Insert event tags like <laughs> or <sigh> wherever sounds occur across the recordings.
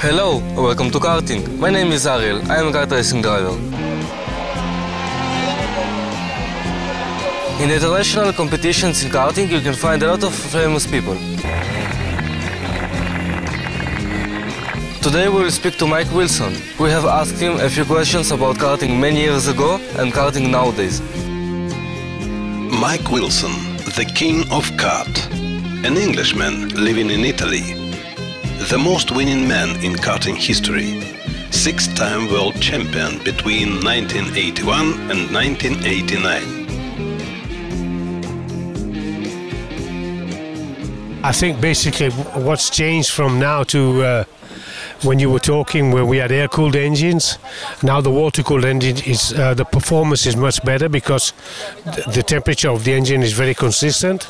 Hello, welcome to karting. My name is Ariel. I am a kart racing driver. In international competitions in karting, you can find a lot of famous people. Today we will speak to Mike Wilson. We have asked him a few questions about karting many years ago and karting nowadays. Mike Wilson, the king of kart, an Englishman living in Italy, the most winning man in karting history, six-time world champion between 1981 and 1989. I think basically what's changed from now to uh, when you were talking where we had air-cooled engines, now the water-cooled engine is uh, the performance is much better because th- the temperature of the engine is very consistent,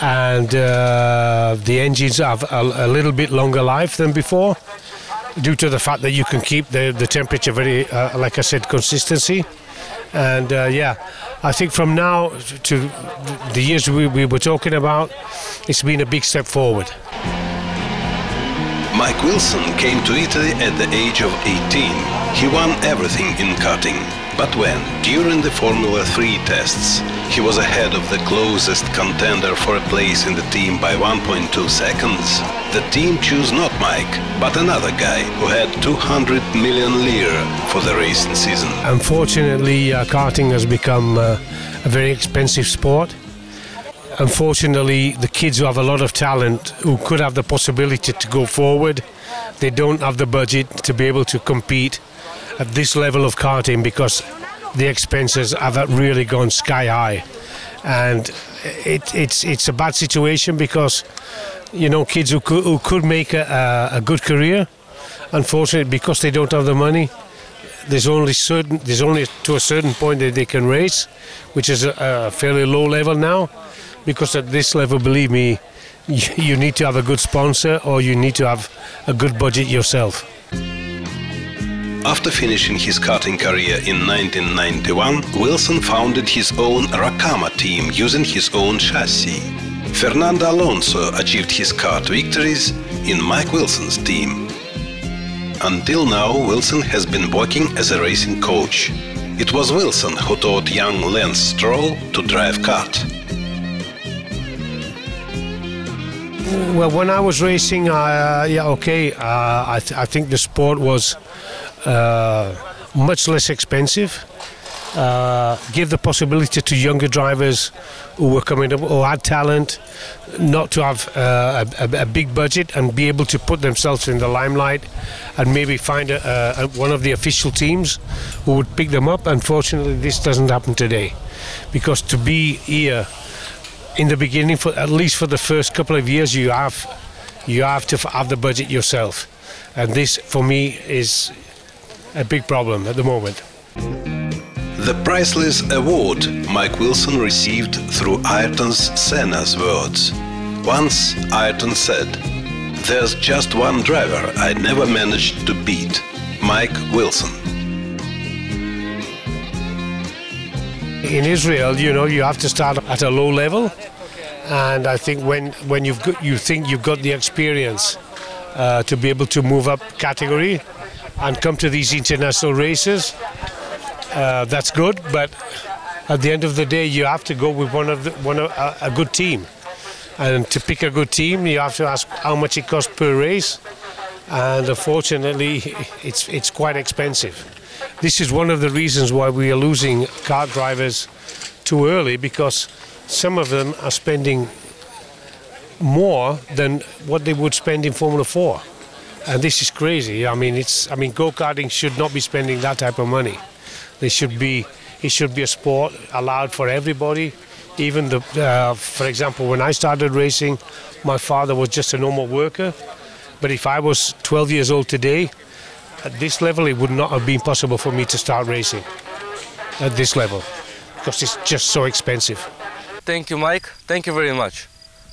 and uh, the engines have a, a little bit longer life than before, due to the fact that you can keep the the temperature very, uh, like I said, consistency, and uh, yeah, I think from now to the years we, we were talking about, it's been a big step forward. Mike Wilson came to Italy at the age of 18. He won everything in karting. But when, during the Formula 3 tests, he was ahead of the closest contender for a place in the team by 1.2 seconds, the team chose not Mike, but another guy who had 200 million lira for the racing season. Unfortunately, uh, karting has become uh, a very expensive sport. Unfortunately, the kids who have a lot of talent, who could have the possibility to go forward, they don't have the budget to be able to compete at this level of karting because the expenses have really gone sky high. And it, it's, it's a bad situation because, you know, kids who could, who could make a, a, good career, unfortunately, because they don't have the money, there's only certain there's only to a certain point that they can race, which is a, a fairly low level now, because at this level, believe me, you, <laughs> you need to have a good sponsor or you need to have a good budget yourself. After finishing his karting career in 1991, Wilson founded his own Rakama team using his own chassis. Fernando Alonso achieved his kart victories in Mike Wilson's team. Until now, Wilson has been working as a racing coach. It was Wilson who taught young Lance Stroll to drive kart. Well, when I was racing, uh, yeah, okay, uh, I, th- I think the sport was much less expensive. Uh, give the possibility to younger drivers who were coming up, who had talent, not to have uh, a, a, a big budget and be able to put themselves in the limelight and maybe find a, a, one of the official teams who would pick them up. Unfortunately, this doesn't happen today because to be here in the beginning, for at least for the first couple of years, you have you have to have the budget yourself, and this for me is a big problem at the moment. The priceless award Mike Wilson received through Ayrton's Senna's words. Once Ayrton said, There's just one driver I never managed to beat Mike Wilson. in Israel, you know, you have to start at a low level, and I think when when you've got, you think you've got the experience uh, to be able to move up category and come to these international races, uh, that's good. But at the end of the day, you have to go with one of the, one of, a, a good team, and to pick a good team, you have to ask how much it costs per race, and unfortunately, it's it's quite expensive this is one of the reasons why we are losing car drivers too early because some of them are spending more than what they would spend in Formula 4. And this is crazy. I mean, it's I mean, go-karting should not be spending that type of money. They should be it should be a sport allowed for everybody. Even the, uh, for example, when I started racing, my father was just a normal worker. But if I was 12 years old today, at this level, it would not have been possible for me to start racing at this level because it's just so expensive. Thank you, Mike. Thank you very much.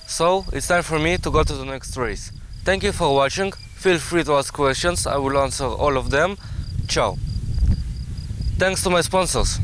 So it's time for me to go to the next race. Thank you for watching. Feel free to ask questions. I will answer all of them. Ciao. Thanks to my sponsors.